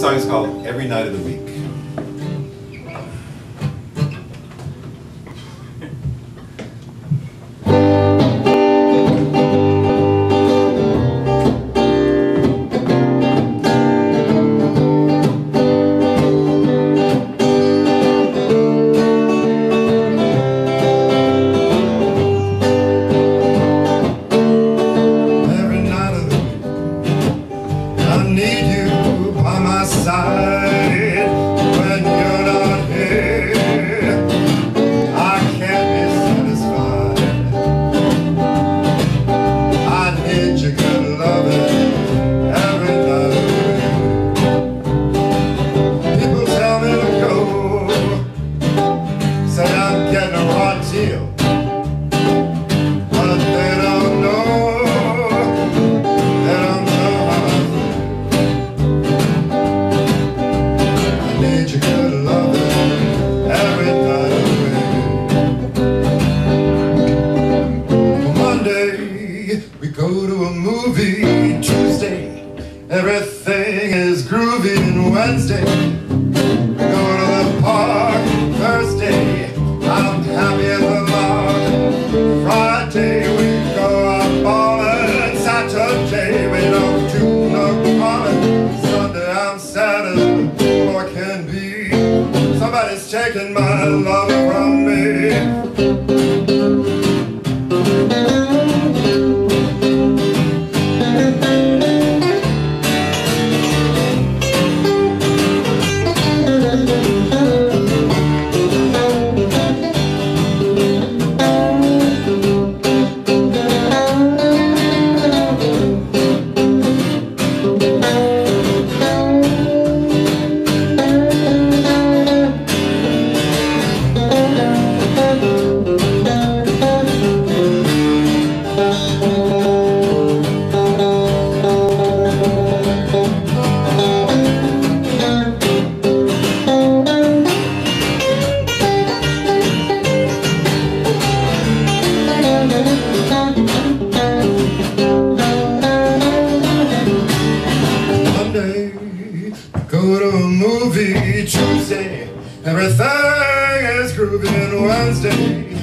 song is called Every Night of the Week. Side. Go to a movie. Tuesday, everything is groovy. And Wednesday, we go to the park. Thursday, I'm happy as a lark. Friday we go out ballin', Saturday we don't do no calling. Sunday I'm a boy can be. Somebody's taking my love from me. Movie. Tuesday, everything is groovy. And Wednesday,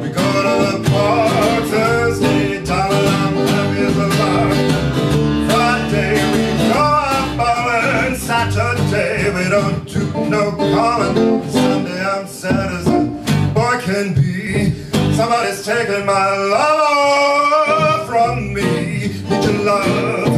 we go to the park. Thursday, darling, I'm happy as a lark. Friday, we go out ballin'. Saturday, we don't do no calling. Sunday, I'm sad as a boy can be. Somebody's taking my love from me. Need your love